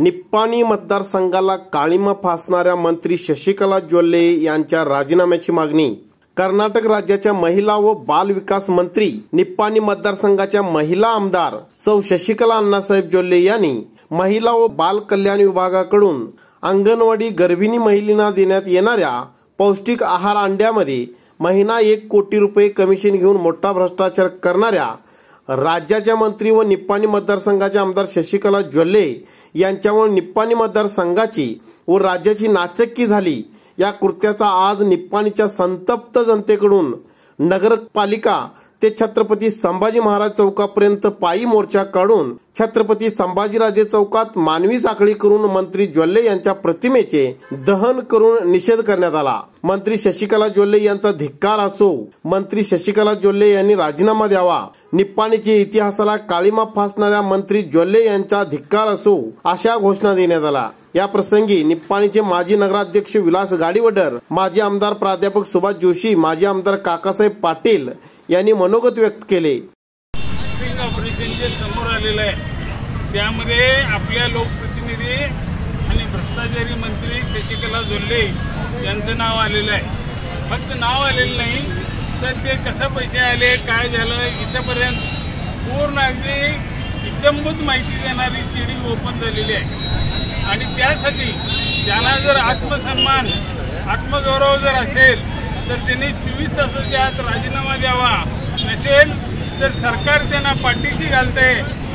निप्पाणी मतदारसंघाला काळीमा फासणाऱ्या मंत्री शशिकला जोल्ले यांच्या राजीनाम्याची मागणी. कर्नाटक राज्याच्या महिला व बाल विकास मंत्री निप्पाणी मतदारसंघाच्या महिला आमदार सौ शशिकला अण्णासाहेब जोल्ले यांनी महिला व बाल कल्याण विभागाकडून अंगणवाडी गर्भिणी महिलांना देण्यात येणाऱ्या पौष्टिक आहार अंड्यामध्ये महिना एक कोटी रुपये कमिशन घेऊन मोठा भ्रष्टाचार करणाऱ्या राज्याच्या मंत्री व निप्पाणी मतदारसंघाचे आमदार शशिकला ज्वल्ले यांच्यामुळे निप्पाणी मतदारसंघाची व राज्याची नाचक्की झाली. या कृत्याचा आज निप्पाणीच्या संतप्त जनतेकडून नगरपालिका ते छत्रपती संभाजी महाराज चौकापर्यंत पायी मोर्चा काढून छत्रपती संभाजीराजे चौकात मानवी साखळी करून मंत्री ज्वल्ले यांच्या प्रतिमेचे दहन करून निषेध करण्यात आला. मंत्री शशिकला जोल्ले यांचा धिक्कार असो मंत्री शशिकला जोल्ले यांनी राजीनामा द्यावा निप्पाणीच्या इतिहासाला काळीमा फासणाऱ्या मंत्री ज्वल्ले यांचा धिक्कार असो अशा घोषणा देण्यात आला या प्रसंगी निप्पाणीचे माजी नगराध्यक्ष विलास गाडीवडर माजी आमदार प्राध्यापक सुभाष जोशी माजी आमदार काकासाहेब पाटील यांनी मनोगत व्यक्त केले. ऑपरेशन जे समोर आलेलं आहे त्यामध्ये आपल्या लोकप्रतिनिधी आणि भ्रष्टाचारी मंत्री शशिकला जोल्ले यांचं नाव आलेलं आहे. फक्त नाव आलेलं नाही तर ते कसं पैसे आले काय झालं इथंपर्यंत पूर्ण अगदी इत्यंभूत माहिती देणारी शिडी ओपन झालेली आहे. आणि त्यासाठी त्यांना जर आत्मसन्मान आत्मगौरव जर असेल तर त्यांनी चोवीस तासाच्या आत राजीनामा द्यावा. नसेल तर सरकार त्यांना पाठीशी घालते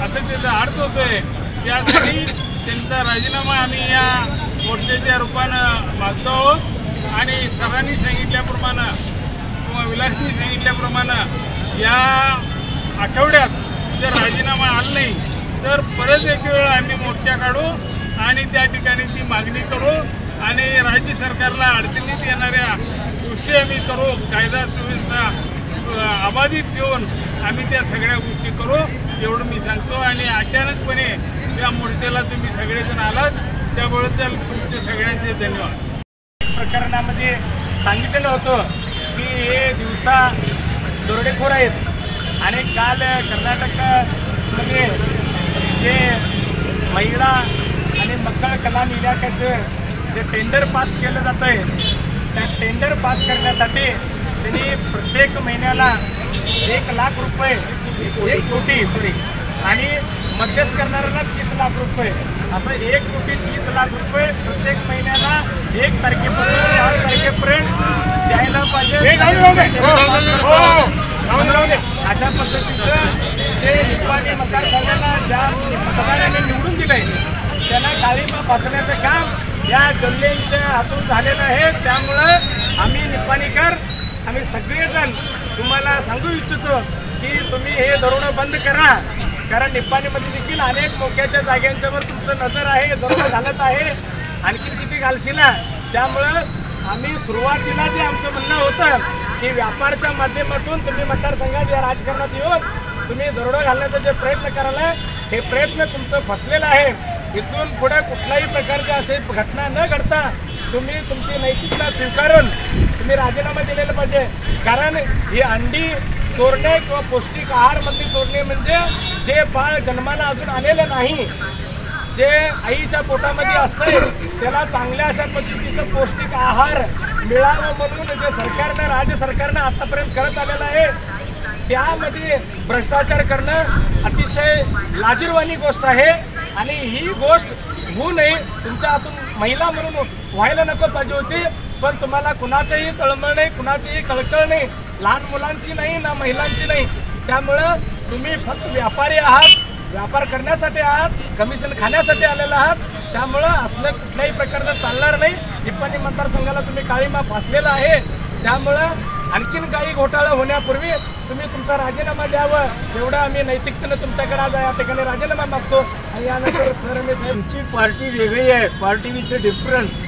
असं त्याचा अर्थ होतोय. त्यासाठी त्यांचा राजीनामा आम्ही या मोर्चाच्या रूपानं मागतो आहोत. आणि सरांनी सांगितल्याप्रमाणे किंवा विलासनी सांगितल्याप्रमाणे या आठवड्यात जर राजीनामा आला नाही तर परत एक वेळ आम्ही मोर्चा काढू. आणि त्या ठिकाणी ती मागणी करू आणि राज्य सरकारला अडचणीत येणाऱ्या गोष्टी आम्ही करू कायदा सुव्यवस्था अबाधित ठेवून आम्ही त्या सगळ्या गोष्टी करू एवढं मी सांगतो. आणि अचानकपणे या मोर्चाला तुम्ही सगळेजण आलात त्याबद्दल तुमचे सगळ्यांचे धन्यवाद. प्रकरणामध्ये सांगितलेलं होतं की हे दिवसा दरोडेखोर आहेत. आणि काल कर्नाटकमध्ये जे महिला आणि मक्कळ कलाम इलाक्याचं जे टेंडर पास केलं जात आहे त्या टेंडर पास करण्यासाठी त्यांनी प्रत्येक महिन्याला एक लाख रुपये एक कोटी सॉरी आणि मध्यस्थ करणाऱ्यांना तीस लाख रुपये. असं एक कोटी तीस लाख रुपये प्रत्येक महिन्याला एक तारखेपासून पाच तारखेपर्यंत द्यायला पाहिजे. अशा पद्धतीचं जे निप्पाणी मतदारसंघाला ज्या मतदारांनी निवडून दिलंय त्यांना काळीमा फसण्याचं काम या गल्लेंच्या हातून झालेलं आहे त्यामुळं आम्ही निपाणीकर आम्ही सगळेजण तुम्हाला सांगू इच्छितो की तुम्ही हे दरोडं बंद करा. कारण निप्पाणीमध्ये देखील अनेक मोक्याच्या जाग्यांच्यावर तुमचं नजर आहे दरोडं घालत आहे. आणखी किती घालशिला? त्यामुळं आम्ही सुरुवातीला जे आमचं म्हणणं होतं की व्यापारच्या माध्यमातून तुम्ही मतदारसंघात या राजकारणात येऊन तुम्ही दरोडा घालण्याचा जे प्रयत्न करायला हे प्रयत्न तुमचं फसलेलं आहे. इथून पुढे कुठल्याही प्रकारच्या असे घटना न घडता तुम्ही तुमची नैतिकता स्वीकारून तुम्ही राजीनामा दिलेला पाहिजे. कारण ही अंडी चोरणे किंवा पौष्टिक आहारमधली चोरणे म्हणजे जे बाळ जन्माला अजून आलेलं नाही जे आईच्या पोटामध्ये असतंय त्याला चांगल्या अशा पद्धतीचं पौष्टिक आहार मिळावं म्हणून जे सरकारनं राज्य सरकारनं आतापर्यंत करत आलेलं आहे त्यामध्ये भ्रष्टाचार करणं अतिशय लाजीरवाणी गोष्ट आहे. आणि ही गोष्ट होऊ नये. तुमच्या हातून महिला म्हणून व्हायला नको पाहिजे होती पण तुम्हाला कुणाचंही तळमळ नाही कुणाचीही कळकळ नाही. लहान मुलांची नाही ना महिलांची नाही. त्यामुळं तुम्ही फक्त व्यापारी आहात व्यापार करण्यासाठी आहात कमिशन खाण्यासाठी आलेला आहात. त्यामुळं असलं कुठल्याही प्रकारचं चालणार नाही. टिप्पणी मतदारसंघाला तुम्ही काळीमा फासलेला आहे. त्यामुळं आणखीन काही घोटाळा होण्यापूर्वी तुम्ही तुमचा राजीनामा द्यावं. एवढा आम्ही नैतिकतेनं तुमच्याकडे आज या ठिकाणी राजीनामा मागतो. आणि यानंतर तुमची पार्टी वेगळी आहे. पार्टी विच डिफरन्स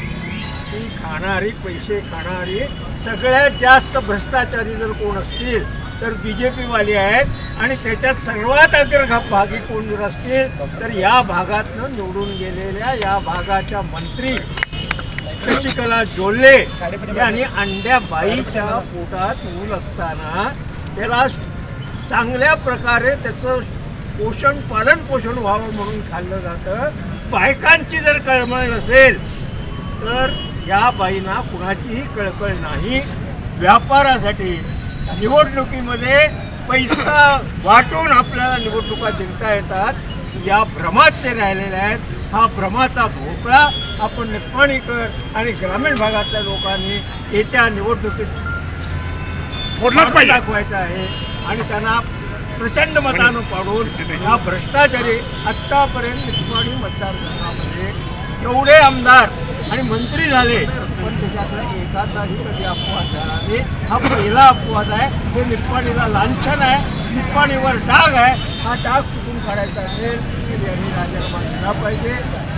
ती खाणारी पैसे खाणारी सगळ्यात जास्त भ्रष्टाचारी जर कोण असतील तर बी जे पीवाले आहेत. आणि त्याच्यात सर्वात अग्रभागी कोण जर असतील तर या भागातनं निवडून गेलेल्या या भागाच्या मंत्री शशिकला जोल्ले यांनी अंड्या बाईच्या पोटात मूल असताना त्याला चांगल्या प्रकारे त्याचं पोषण पालन पोषण व्हावं म्हणून खाल्लं जातं. बायकांची जर कळमळ नसेल तर या बाईंना कुणाचीही कळकळ नाही. व्यापारासाठी निवडणुकीमध्ये पैसा वाटून आपल्याला निवडणुका जिंकता येतात. या भ्रमात ते राहिलेल्या आहेत. हा भ्रमाचा भोपळा आपण निपाणीकर आणि ग्रामीण भागातल्या लोकांनी येत्या निवडणुकीत फोडलाच पाहिजे. दाखवायचा आहे आणि त्यांना प्रचंड मतानं पाडून हा भ्रष्टाचारी आत्तापर्यंत निपाणी मतदारसंघामध्ये एवढे आमदार आणि मंत्री झाले पण त्याच्यातला एकाचाही कधी अपवाद झाला नाही. हा पहिला अपवाद आहे. हे निप्पाणीला लांछन आहे. निप्पाणीवर डाग आहे. हा डाग काढायचा असेल तर यांनी राजीनामा दिला पाहिजे.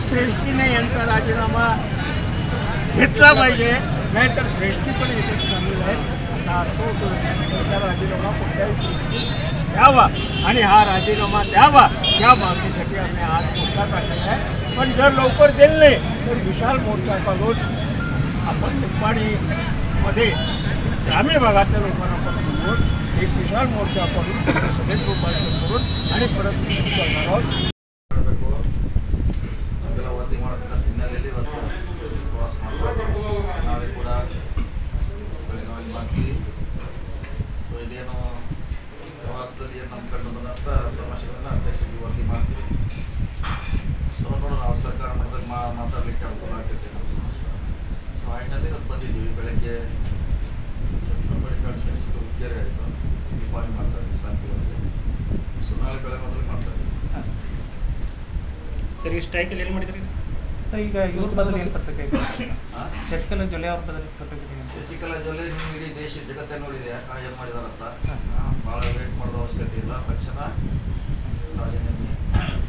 श्रेष्ठीने यांचा राजीनामा घेतला पाहिजे. नाहीतर श्रेष्ठी पण याच्यात सामील आहेत असा अर्थ होतो. त्यांचा राजीनामा कोणत्याही द्यावा आणि हा राजीनामा द्यावा या मागणीसाठी आम्ही आज मोर्चा काढलेला आहे. पण जर लवकर दिले नाही तर विशाल मोर्चा काढून आपण निपाणीमध्ये ग्रामीण भागातल्या लोकांना पण एक विशाल मोर्चा काढून सभेत रूपांतर करून आणि परत करणार आहोत. ಸರ್ ಸ್ಟ್ರೈಕ್ ಸ್ಟ್ರೈಕಲ್ಲಿ ಏನು ಮಾಡಿದ್ರಿ? ಸರ್ ಈಗ ಇವ್ರ ಬದಲು ಏನು ಬರ್ತಕ್ಕೆ ಹಾಂ ಶಶಿಕಲಾ ಜೊಲೆ ಅವ್ರ ಬದಲು ಬರ್ತಕ್ಕೆ ಶಶಿಕಲಾ ಜೊಲೆ ನೀವು ಇಡೀ ದೇಶ ಜಗತ್ತೇ ನೋಡಿದೆ ಏನು ಮಾಡಿದಾರಂತ. ಭಾಳ ವೇಟ್ ಮಾಡೋ ಅವಶ್ಯಕತೆ ಇಲ್ಲ. ತಕ್ಷಣ ರಾಜೀನಾಮೆ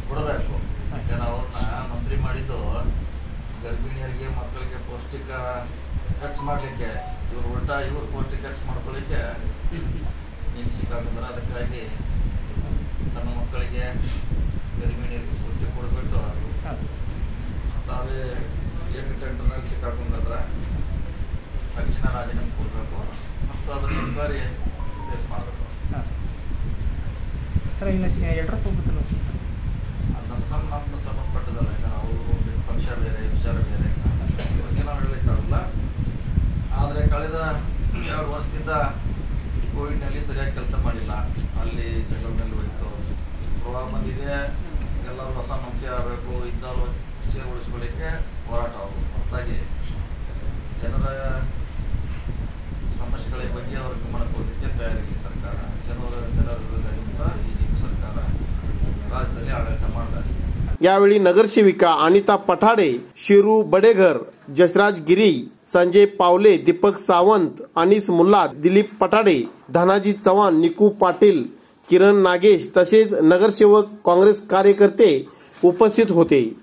ಕೊಡಬೇಕು. ಯಾಕಂದ್ರೆ ಅವ್ರನ್ನ ಮಂತ್ರಿ ಮಾಡಿದ್ದು ಗರ್ಭಿಣಿಯರಿಗೆ ಮಕ್ಕಳಿಗೆ ಪೌಷ್ಟಿಕ ಖರ್ಚ್ ಮಾಡಲಿಕ್ಕೆ ಇವ್ರು ಉಲ್ಟಾ ಇವ್ರು ಪೌಷ್ಟಿಕ ಖರ್ಚು ಮಾಡ್ಕೊಳ್ಳಿಕ್ಕೆ ನಿಮ್ಗೆ ಸಿಕ್ಕಾಕಂದ್ರೆ ಅದಕ್ಕಾಗಿ ಸಣ್ಣ ಮಕ್ಕಳಿಗೆ ಸಿ- ಯಡಿಯೂರಪ್ಪ ಹೋಗ್ಬೇಕಲ್ಲ ಅದು ನಮ್ಮ ಸಂ ನಮ್ಮ ಸಂಬಂಧಪಟ್ಟದಲ್ಲ ಯಾಕಂದ್ರೆ ಅವರು ಪಕ್ಷ ಬೇರೆ, ವಿಚಾರ ಬೇರೆ. ಬಗ್ಗೆ ನಾವು ಹೇಳಲಿಕ್ಕಾಗಲ್ಲ. ಆದರೆ ಕಳೆದ ಎರಡು ವರ್ಷದಿಂದ ಕೋವಿಡ್ನಲ್ಲಿ ಸರಿಯಾಗಿ ಕೆಲಸ ಮಾಡಿಲ್ಲ. ಅಲ್ಲಿ ಜಗಳನಲ್ಲಿ ಹೋಯಿತು. ಪ್ರವಾಹ ಬಂದಿದೆ. ಎಲ್ಲರೂ ಹೊಸ ಮಂತ್ರಿ ಆಗಬೇಕು, ಇದ್ದವರು ಸೇರು ಉಳಿಸ್ಕೊಳ್ಳಿಕ್ಕೆ ಹೋರಾಟ ಅವರು. ಹೊರತಾಗಿ ಜನರ ಸಮಸ್ಯೆಗಳ ಬಗ್ಗೆ ಅವರು ಗಮನ ಕೊಡಲಿಕ್ಕೆ ತಯಾರಿಲ್ಲ ಸರ್ಕಾರ. ಜನರ ಜನರ यावेळी नगरसेविका अनिता पठाडे शिरू बडेघर जसराज गिरी संजय पावले दीपक सावंत अनिस मुल्ला दिलीप पठाडे धनाजी चव्हाण निकू पाटील किरण नागेश तसेच नगरसेवक काँग्रेस कार्यकर्ते उपस्थित होते.